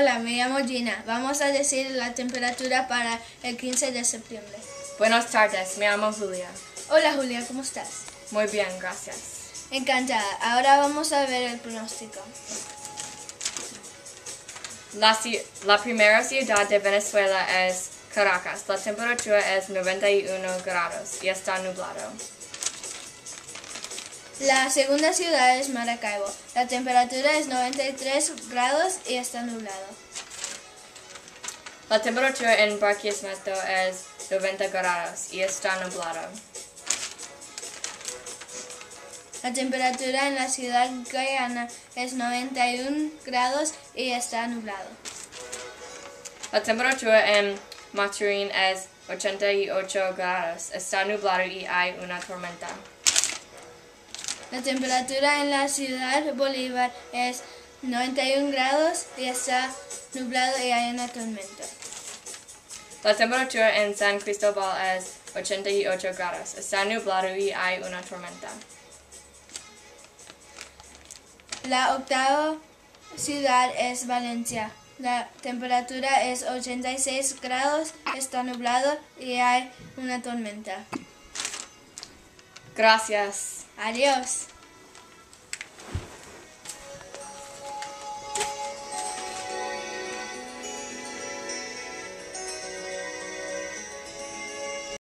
Hola, me llamo Gina. Vamos a decir la temperatura para el 15 de septiembre. Buenas tardes, me llamo Julia. Hola Julia, ¿cómo estás? Muy bien, gracias. Encantada. Ahora vamos a ver el pronóstico. La, la primera ciudad de Venezuela es Caracas. La temperatura es 91 grados y está nublado. La segunda ciudad es Maracaibo. La temperatura es 93 grados y está nublado. La temperatura en Barquisimeto es 90 grados y está nublado. La temperatura en la ciudad Guyana es 91 grados y está nublado. La temperatura en Maturín es 88 grados. Está nublado y hay una tormenta. La temperatura en la ciudad Bolívar es 91 grados y está nublado y hay una tormenta. La temperatura en San Cristóbal es 88 grados. Está nublado y hay una tormenta. La octava ciudad es Valencia. La temperatura es 86 grados, está nublado y hay una tormenta. Gracias. Adiós.